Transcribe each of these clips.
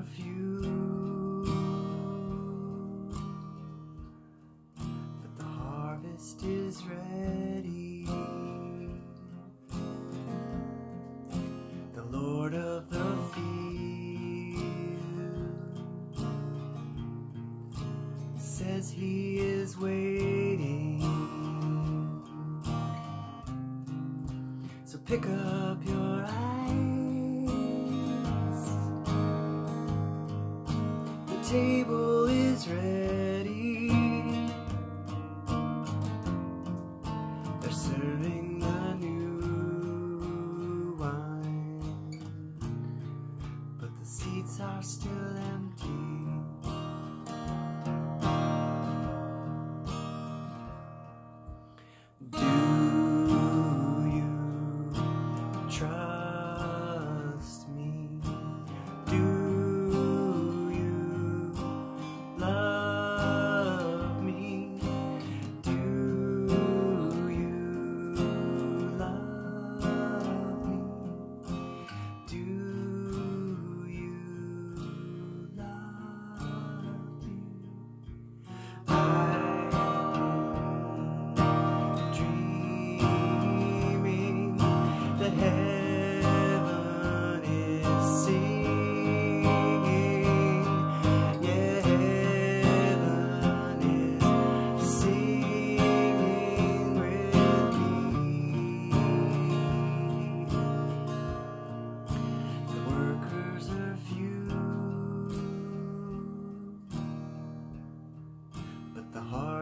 of you. But the harvest is ready. The Lord of the field says he is waiting. So pick up your eyes. Table is ready. They're serving the new wine, but the seats are still empty.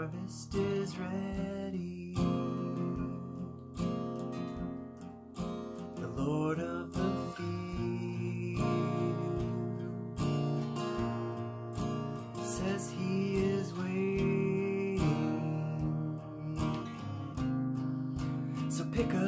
Harvest is ready. The Lord of the field says he is waiting. So pick up